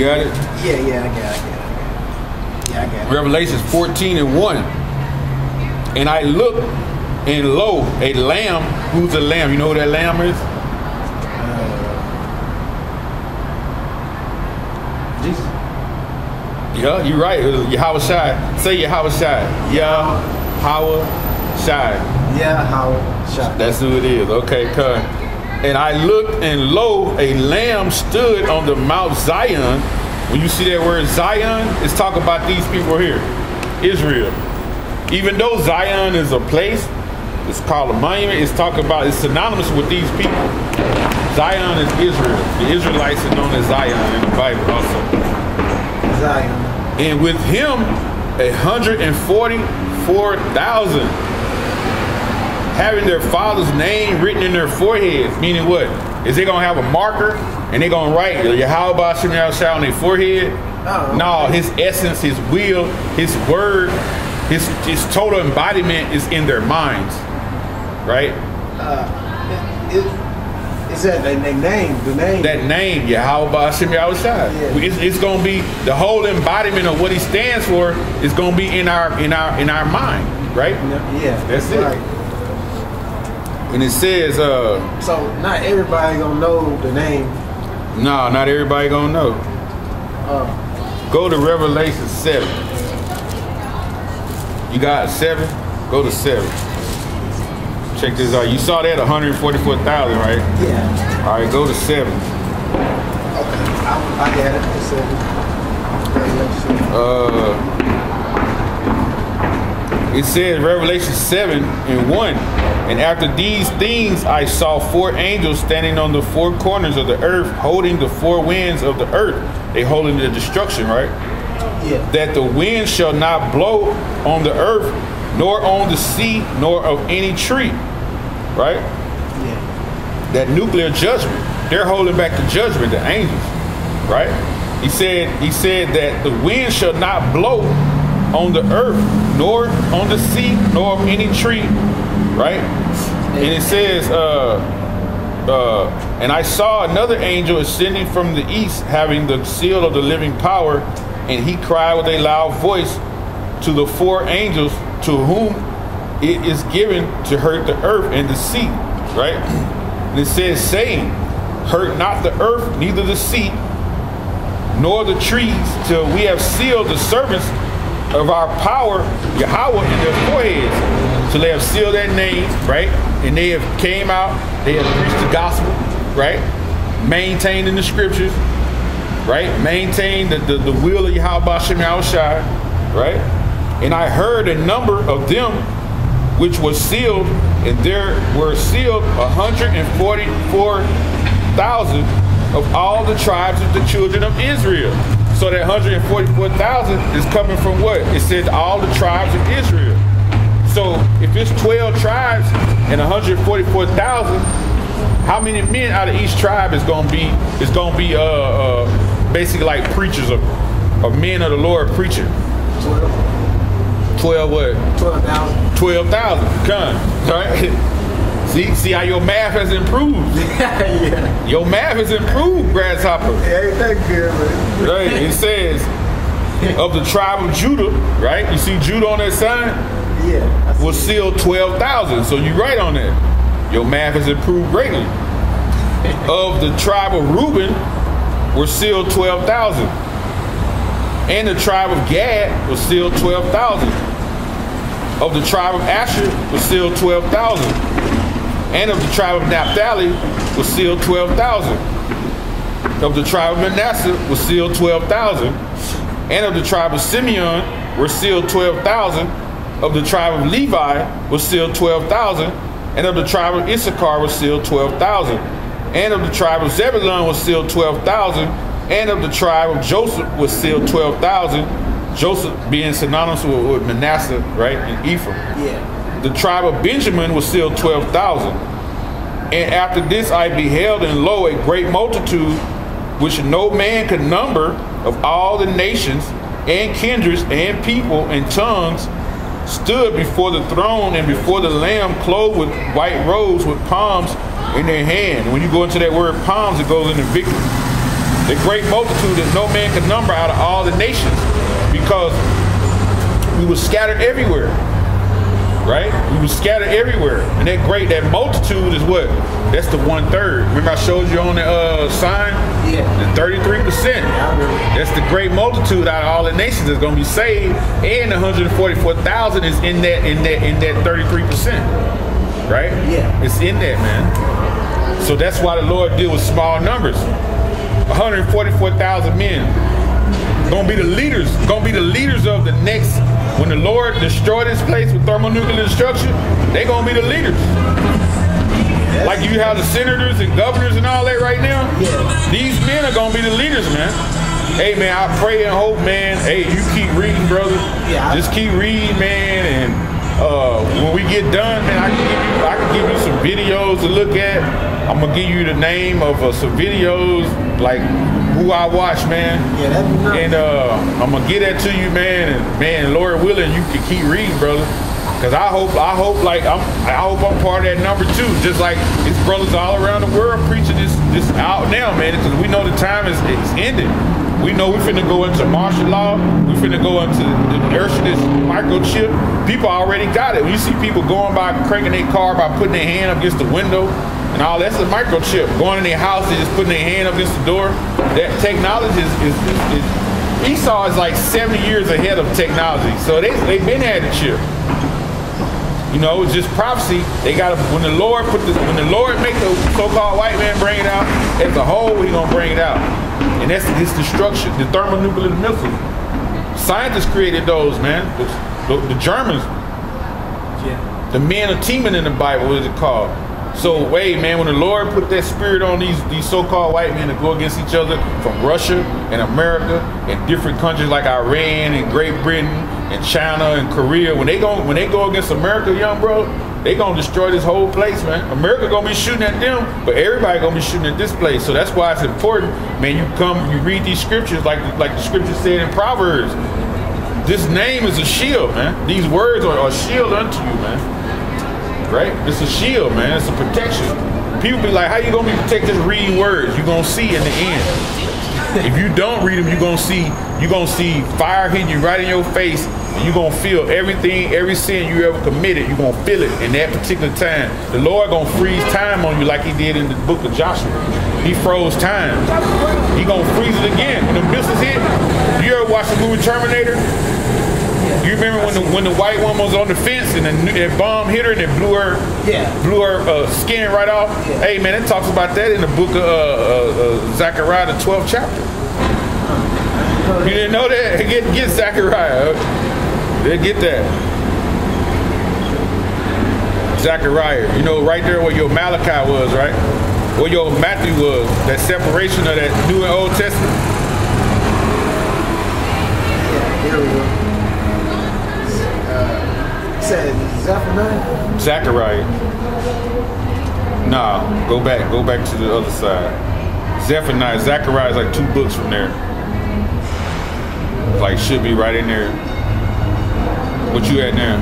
got it? Yeah, yeah, I got it. I got it. Yeah, I got it. Revelations 14 and 1. And I looked, and lo, a lamb. Who's the lamb? You know who that lamb is? Uh, Jesus. Yeah, you're right. Yahweh Shai. Say Yahweh Shai. Yahweh Shai. Yeah, how shot. That's who it is. Okay, cut. And I looked, and lo, a lamb stood on the Mount Zion. When you see that word Zion, it's talking about these people here, Israel. Even though Zion is a place, it's called a monument, it's talking about, it's synonymous with these people. Zion is Israel. The Israelites are known as Zion in the Bible also. Zion. And with him, 144,000 having their father's name written in their foreheads. Meaning what? Is they gonna have a marker and they gonna write Yahweh Shem Yahshua on their forehead? No, his essence, his will, his word, his his total embodiment is in their minds, right? Uh, it, it's that they, they name the name. That name, Yahweh Shem Yahshua. Yeah. It's, it's gonna be the whole embodiment of what he stands for is gonna be in our in our in our mind, right? yeah, That's it. Right. And it says, uh, So not everybody gonna know the name. no, not everybody gonna know. Uh, Go to Revelation 7. You got 7? Go to 7. Check this out. You saw that 144,000, right? yeah. All right, go to 7. Okay. I, I got it. Revelation. Uh, it says Revelation 7 and 1. And after these things, I saw four angels standing on the four corners of the earth, holding the four winds of the earth. They holding the destruction, right? Yeah. that the wind shall not blow on the earth, nor on the sea, nor of any tree. Right? Yeah. That nuclear judgment. They're holding back the judgment, the angels. Right? He said, he said that the wind shall not blow on the earth, nor on the sea, nor of any tree. Right? And it says, uh, uh, and I saw another angel ascending from the east, having the seal of the living power, and he cried with a loud voice to the four angels to whom it is given to hurt the earth and the sea. Right? And it says, saying, Hurt not the earth, neither the sea, nor the trees, till we have sealed the servants of our power, Yahweh, in their foreheads. So they have sealed that name, right? And they have came out, they have preached the gospel, right? Maintained in the scriptures, right? Maintained the, the, the will of Yahweh Shem right? And I heard a number of them which was sealed, and there were sealed 144,000 of all the tribes of the children of Israel. So that 144,000 is coming from what? It said all the tribes of Israel. So if it's 12 tribes and 144,000, how many men out of each tribe is gonna be is gonna be uh, uh basically like preachers of, of men of the Lord preaching? 12 12 what? 12,000. 12,000. Come, right? See, see how your math has improved. yeah. Your math has improved, grasshopper. Ain't that good, man? Right? It says of the tribe of Judah, right? You see Judah on that sign? Yeah. Was sealed 12,000. So you're right on that. Your math has improved greatly. of the tribe of Reuben were sealed 12,000. And the tribe of Gad was sealed 12,000. Of the tribe of Asher was sealed 12,000. And of the tribe of Naphtali was sealed 12,000. Of the tribe of Manasseh was sealed 12,000. And of the tribe of Simeon were sealed 12,000. Of the tribe of Levi was still 12,000. And of the tribe of Issachar was still 12,000. And of the tribe of Zebulun was still 12,000. And of the tribe of Joseph was still 12,000. Joseph being synonymous with, with Manasseh, right, and Ephraim. Yeah. The tribe of Benjamin was still 12,000. And after this I beheld, and lo, a great multitude, which no man could number, of all the nations, and kindreds, and people, and tongues, stood before the throne and before the Lamb, clothed with white robes, with palms in their hand. And when you go into that word palms, it goes into victory. The great multitude that no man could number out of all the nations, because we were scattered everywhere. Right? We were scattered everywhere. And that great, that multitude is what? That's the one third. Remember I showed you on the uh, sign? Yeah. The 33%. That's the great multitude out of all the nations that's gonna be saved. And 144,000 is in that in that in that 33%. Right? Yeah. It's in that, man. So that's why the Lord deal with small numbers. 144,000 men. Gonna be the leaders, gonna be the leaders of the next, when the Lord destroy this place with thermonuclear destruction, they gonna be the leaders. Like you have the senators and governors and all that right now. These men are gonna be the leaders, man. Hey man, I pray and hope, man. Hey, you keep reading, brother. Just keep reading, man. And uh, when we get done, man, I can give you, I can give you some videos to look at. I'm gonna give you the name of uh, some videos, like who I watch, man. Yeah, that'd be nice. And uh, I'm gonna get that to you, man. And man, Lord willing, you can keep reading, brother. Cause I hope, I hope, like I'm, I hope I'm part of that number two. Just like it's brothers all around the world preaching this, this out now, man. Because we know the time is, is ended. We know we finna go into martial law. We finna go into the inertia, this microchip. People already got it. When you see people going by cranking their car by putting their hand up against the window and all that's a microchip. Going in their house and just putting their hand up against the door. That technology is, is, is, is Esau is like 70 years ahead of technology. So they they've been had the chip. You know, it's just prophecy. They got to when the Lord put the when the Lord make the so-called white man bring it out as a whole, he gonna bring it out. And that's his destruction, the thermonuclear missiles. Scientists created those, man. The, the, the Germans, Yeah. the men of teaming in the Bible, what is it called? So wait, man, when the Lord put that spirit on these these so-called white men to go against each other from Russia and America and different countries like Iran and Great Britain and China and Korea, when they go when they go against America, young bro, they gonna destroy this whole place, man. America gonna be shooting at them, but everybody gonna be shooting at this place. So that's why it's important, man. You come, you read these scriptures like like the scripture said in Proverbs. This name is a shield, man. These words are a shield unto you, man right? It's a shield, man. It's a protection. People be like, how you gonna be protected reading words? you gonna see in the end. if you don't read them, you gonna see you gonna see fire hitting you right in your face, and you gonna feel everything, every sin you ever committed, you gonna feel it in that particular time. The Lord gonna freeze time on you like he did in the book of Joshua. He froze time. He gonna freeze it again. When the missiles hit, you ever watch the movie Terminator? You remember when the when the white woman was on the fence and the bomb hit her and it blew her Yeah. blew her uh, skin right off? Yeah. Hey man, it talks about that in the book of uh, uh, uh, Zechariah, the 12th chapter. You didn't know that? Get get Zechariah. Yeah, Get that. Zechariah. You know right there where your Malachi was, right? Where your Matthew was. That separation of that New and Old Testament. Yeah, here we go. Said Zephaniah? Zechariah. Nah, go back. Go back to the other side. Zephaniah. Zechariah is like two books from there. Like should be right in there. What you at now?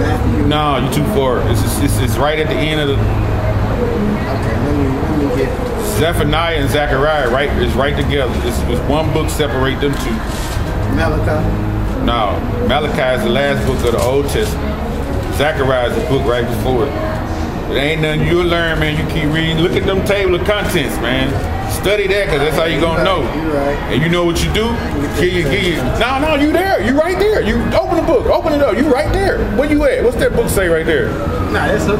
Matthew. No, you too far. It's, it's, it's, it's right at the end of the Okay, let me, let me get Zephaniah and Zechariah. Right, is right together. It's, it's one book separate them two. Malachi. No, Malachi is the last book of the Old Testament. Zechariah is the book right before it. It ain't nothing you'll learn, man. You keep reading. Look at them table of contents, man. Study that, cause that's how you gonna know. You right. And you know what you do? Give you, give you. No, no, you there. You right there. You open the book. Open it up. You right there. Where you at? What's that book say right there? Nah, that's a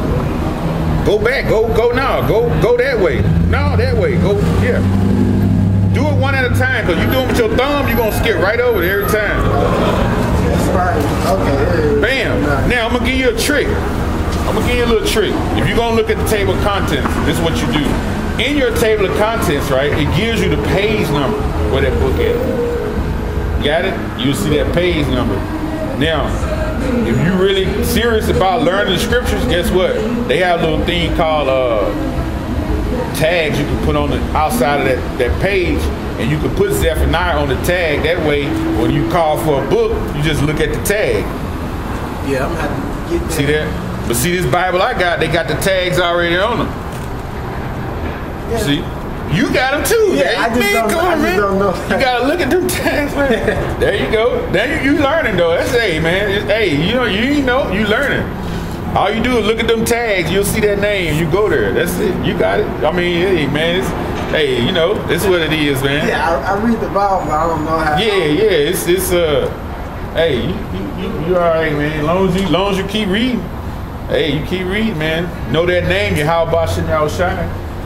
Go back. Go go now. Go go that way. No, that way. Go yeah. At a time, cause you do it with your thumb, you're gonna skip right over it every time. that's right. Okay. Bam. Now I'm gonna give you a trick. I'm gonna give you a little trick. If you're gonna look at the table of contents, this is what you do. In your table of contents, right, it gives you the page number where that book is. Got it? You see that page number. Now, if you're really serious about learning the scriptures, guess what? They have a little thing called uh, tags you can put on the outside of that, that page, and you can put Zephaniah on the tag. That way, when you call for a book, you just look at the tag. Yeah, I'm gonna get that. See that? But see this Bible I got, they got the tags already on them. Yeah. See? You got them too. Yeah, I just man, don't- come I just don't know. You gotta look at them tags, man. there you go. There you, you learning though. That's hey man. It's, hey, you know you know you learning. All you do is look at them tags. You'll see that name. You go there. That's it. You got it. I mean, hey man. It's, hey, you know, this is what it is, man. Yeah, I, I read the Bible, but I don't know how. Yeah, yeah. It's it's uh, hey, you you, you, you all right, man. As long as you as long as you keep reading, hey, you keep reading, man. Know that name, you how about Shanyao Shine,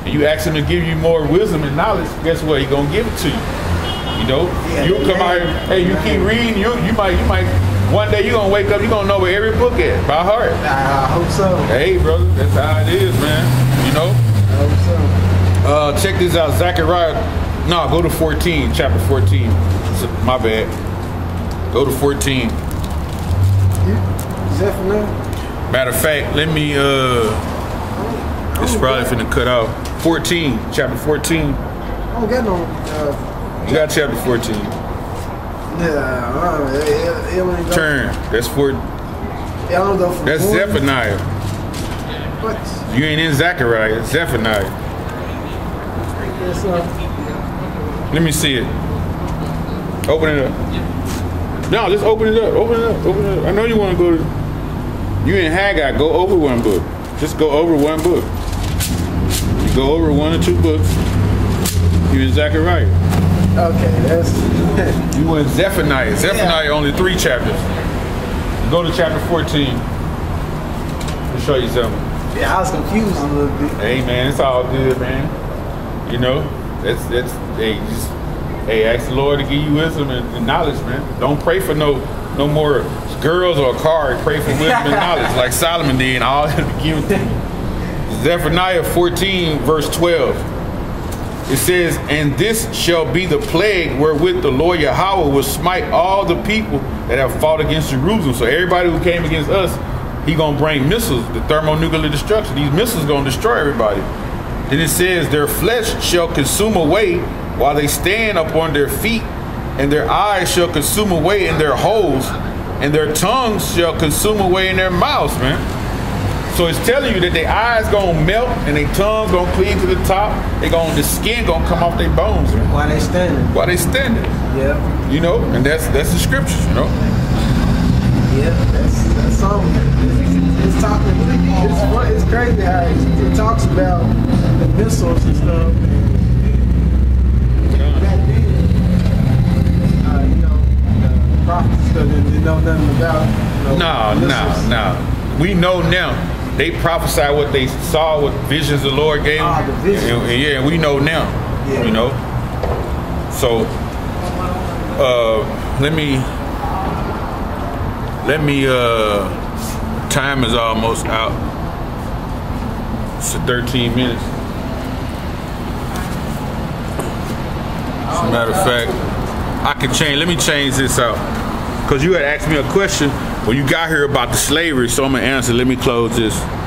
and you ask him to give you more wisdom and knowledge. Guess what? He gonna give it to you. You know, Yeah, you'll come out. Here, hey, you keep reading. You you might you might one day you're gonna wake up. you're gonna know where every book is by heart. I, I hope so. Hey, brother, that's how it is, man. You know. I hope so. Uh, check this out, Zechariah. No, go to 14, chapter 14. S- My bad. Go to 14. You, Zephaniah? Matter of fact, let me. uh It's probably finna cut out. 14, chapter 14. I don't get no. Uh, You got chapter 14. Yeah, uh, it, it, it Turn. That's for. That's Zephaniah. What? You ain't in Zechariah. It's Zephaniah. Let me see it. Open it up. No, just open it up. Open it up. Open it up. I know you want to go to. You in Haggai. Go over one book. Just go over one book. You go over one or two books. You in Zechariah. Okay, that's. You went Zephaniah. Zephaniah only three chapters. Go to chapter 14. Let me show you something. yeah, I was confused a little bit. Hey man, it's all good, man. You know, that's that's hey, just hey, ask the Lord to give you wisdom and, and knowledge, man. Don't pray for no no more girls or a car. Pray for wisdom and knowledge, like Solomon did, and all he'll be given to you. Zephaniah 14, verse 12. It says, And this shall be the plague wherewith the Lord Yahweh will smite all the people that have fought against Jerusalem. So everybody who came against us, he gonna bring missiles, the thermonuclear destruction. These missiles gonna destroy everybody. Then it says, Their flesh shall consume away while they stand upon their feet, and their eyes shall consume away in their holes, and their tongues shall consume away in their mouths, man. So it's telling you that their eyes gonna melt and their tongues gonna cleave to the top. They gonna the skin gonna come off their bones, man. Why they standing? While they standing, Yeah, you know, and that's that's the scriptures, you know. yeah, that's that's something. It's, it's talking. It's it's crazy how it, it talks about the missiles and stuff. Back then, uh, you know, the prophets stuff didn't know nothing about. You know, No, no, missiles. no. We know now. They prophesied what they saw, what visions the Lord gave them. Ah, the. And- and yeah, we know now. Yeah. You know. So, uh, let me, let me. uh Time is almost out. It's 13 minutes. As a matter of fact, I can change. Let me change this out. Because you had asked me a question when you got here about the slavery, so I'm to answer. Let me close this.